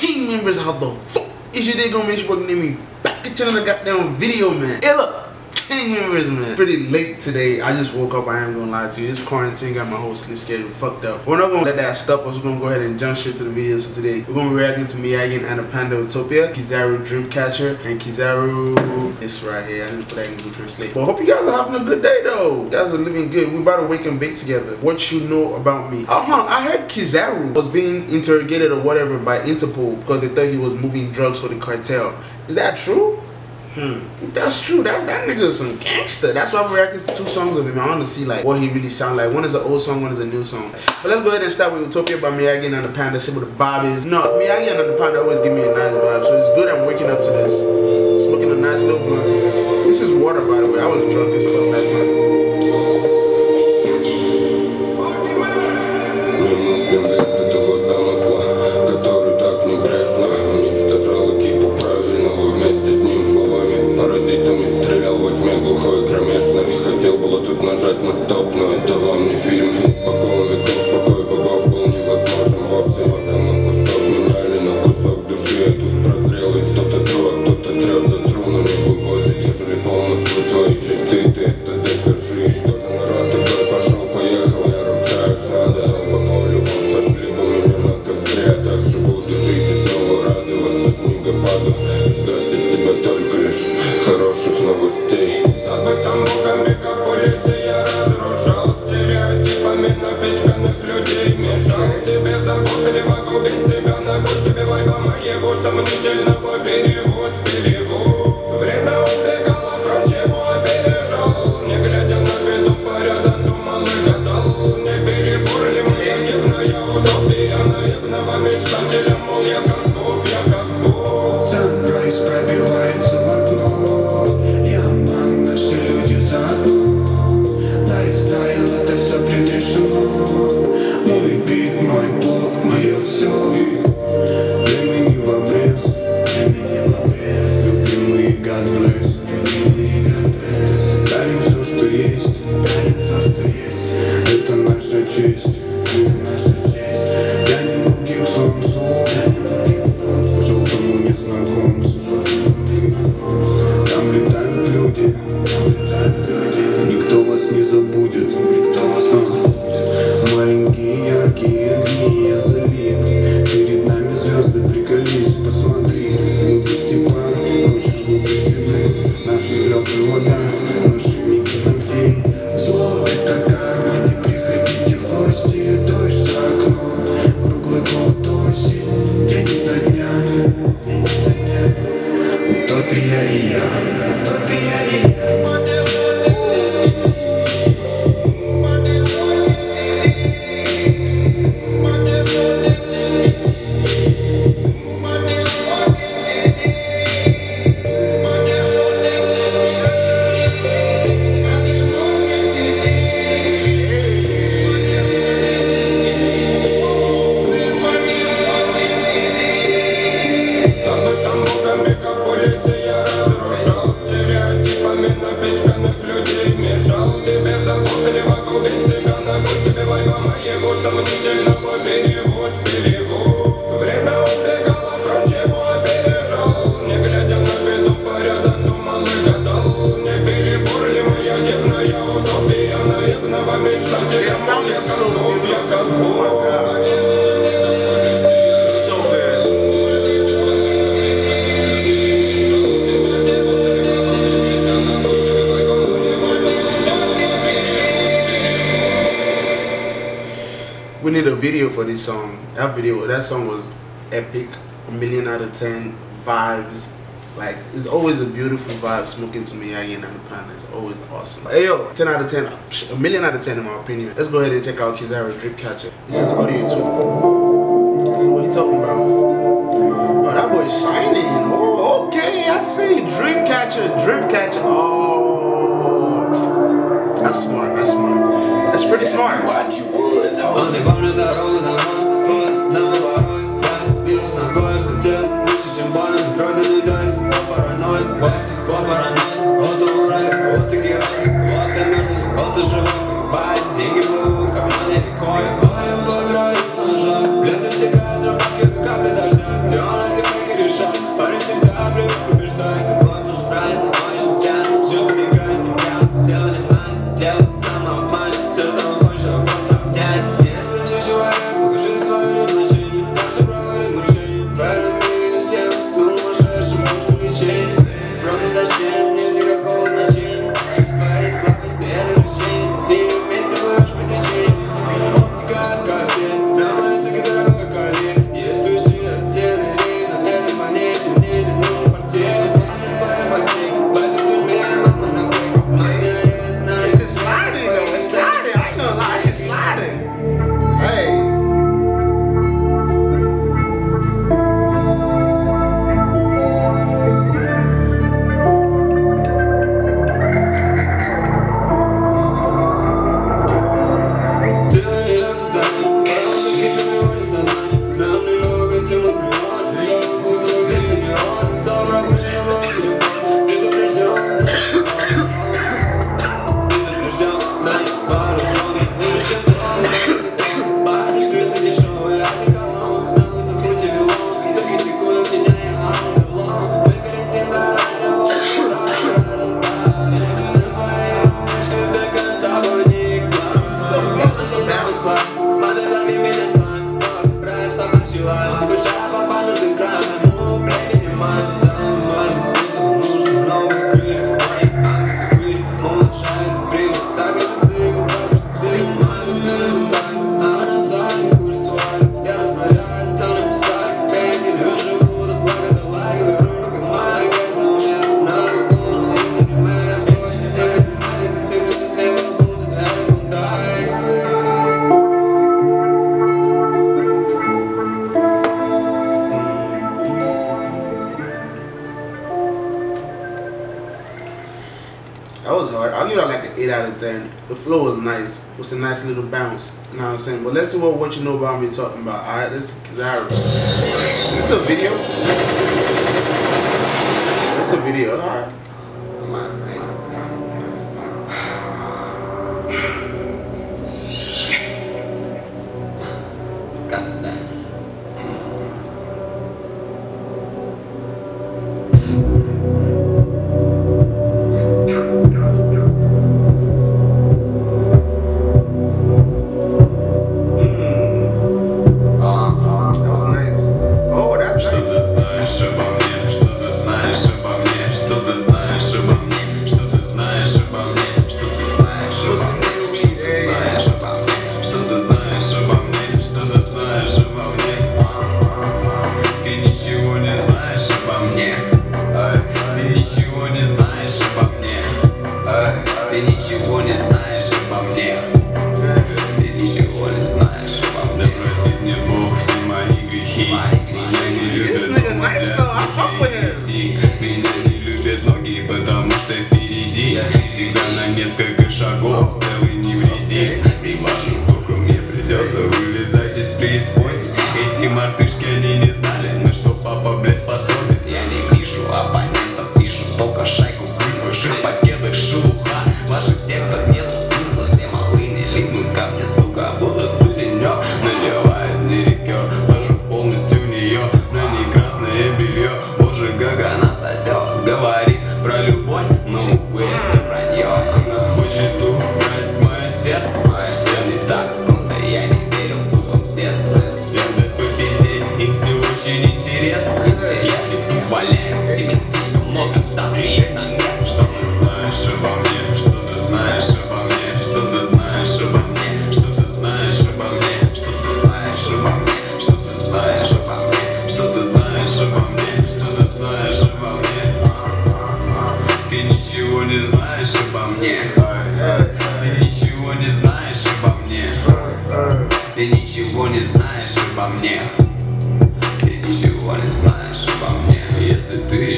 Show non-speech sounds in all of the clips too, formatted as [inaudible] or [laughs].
team members, how the fuck is your day gonna make sure working me back at you on the goddamn video, man? Hey, look. Pretty late today. I just woke up. I am gonna lie to you. This quarantine got my whole sleep schedule fucked up. We're not gonna let that stop us. We're gonna go ahead and jump straight to the videos for today. We're gonna be reacting to Miyagi and Andy Panda Utopia, Kizaru Drip Catcher, and Kizaru. This right here. I didn't put that in Google Translate. But hope you guys are having a good day though. You guys are living good. We about to wake and bake together. What you know about me? Uh huh. I heard Kizaru was being interrogated or whatever by Interpol because they thought he was moving drugs for the cartel. Is that true? Hmm. That's true, that's that nigga is some gangster. That's why I'm reacting to two songs of him. I want to see like what he really sound like. One is an old song, one is a new song. But let's go ahead and start with Utopia by Miyagi and Andy Panda. See what the vibe is. No, Miyagi and Andy Panda always give me a nice vibe. So it's good I'm waking up to this. Smoking a nice little blunt this. This is water by the way. I was drunk novamente tá? Video for this song. That video, that song was epic. A million out of ten vibes. Like it's always a beautiful vibe smoking to Miyagi and Andy Panda. It's always awesome. Hey yo, 10 out of 10, psh, a million out of 10 in my opinion. Let's go ahead and check out Kizaru Drip Catcher. This is audio too. So what you talking about? Oh, that boy's shining. Oh, okay, I see. Drip Catcher, Drip Catcher. Oh, that's smart. That's smart. That's pretty smart. Only wanna go on the road, never worry. Like this is not going to tell. This is important, brother, you guys. All paranoid, why is it all paranoid? All the world, all the gear, all the murder, all the joy. Bye, thank you for coming, call you. Tell him, tell him, tell him, was hard. I'll give it like an 8 out of 10. The flow was nice. It was a nice little bounce. You know what I'm saying? But let's see what, what you know about me talking about. Alright, this is. This is a video. It's a video. Alright. Fuck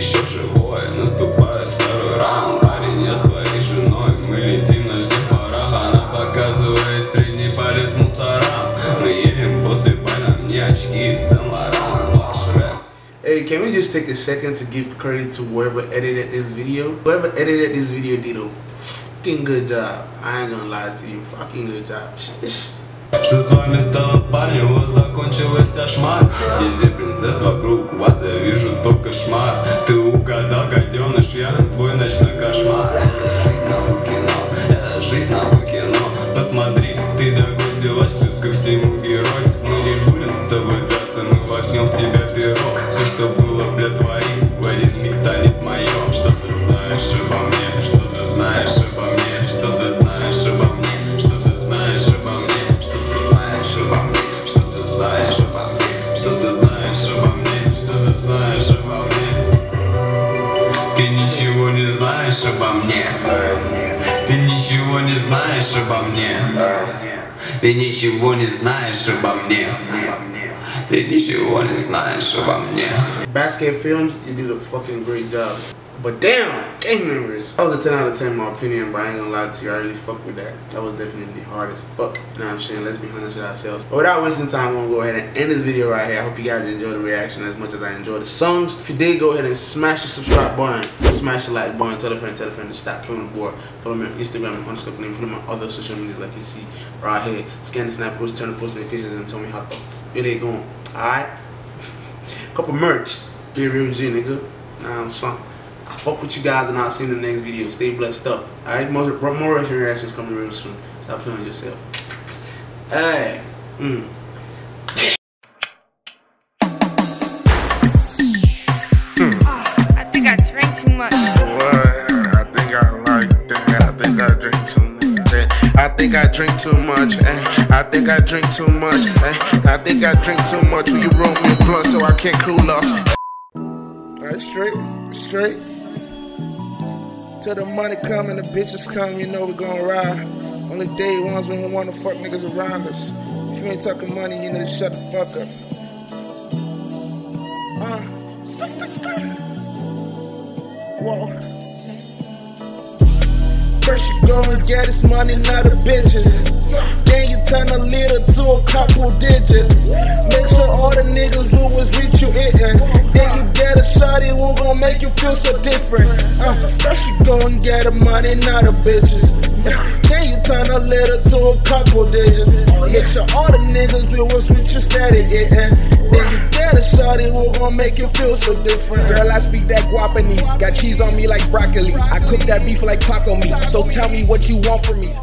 еще живой, наступает второй раунд Парень, я с твоей женой, мы летим на всех парах Она показывает средний палец мусорам Мы едем после байна, не очки, Сен-Лоран, ваш рэп Hey, can we just take a second to give credit to whoever edited this video? Whoever edited this video did a fucking good job. I ain't gonna lie to you. Fucking good job. Что с вами стало, парни, у вас закончилась вся шмар Здесь все принцесс вокруг вас, я вижу только кошмар. Ты угадал, гаденыш, я твой ночной кошмар. Это жизнь нахуй кино, это жизнь нахуй кино Посмотри, ты догостилась, плюс ко всему герой. Мы не будем с тобой драться, мы воткнем в тебя перо. Все, что было, бля, Ты ничего не знаешь обо мне Ты ничего не знаешь обо мне Basket Films, you did a fucking great job. But damn, gang members. That was a 10 out of 10 in my opinion, but I ain't gonna lie to you. I really fuck with that. That was definitely hard as fuck. You know what I'm saying? Let's be honest with ourselves. But without wasting time, I'm gonna go ahead and end this video right here. I hope you guys enjoyed the reaction as much as I enjoyed the songs. If you did, go ahead and smash the subscribe button, smash the like button, tell a friend, tell a friend to stop playing the board. Follow me on Instagram and underscore name. Follow my other social medias like you see right here. Scan the snap post, turn the post notifications, and tell me how the it ain't going. Alright? [laughs] Couple merch. Be real G, nigga. Now, something. I fuck with you guys and I'll see you in the next video. Stay blessed up. Alright, more, more wrestling reactions coming real soon. Stop playing yourself. Hey. Mm. I think I drank too much. What? I think I like that. I think I drink too much. I think I drink too much. Eh? I think I drink too much. Eh? I think I drink too much. Eh? Will you roll me a blunt so I can't cool off? Alright, straight, straight. Till the money come and the bitches come, you know we gon' ride. Only day ones when we wanna fuck niggas around us. If you ain't talking money, you need to shut the fuck up. Uh, sk- sk- sk- Whoa. First you go and get this money, not the bitches. Then you turn a little to a couple digits. Make sure all the niggas who was with you eating. Then you get a shot, it won't gon' make you feel so different. First you go and get the money, not the bitches. Then you turn a letter to a couple digits. Make sure all the niggas we was with you steady eating. Then you get a shot, it won't gon' make you feel so different. Girl, I speak that guapanese. Got cheese on me like broccoli. I cook that beef like taco meat. So tell me what you want from me.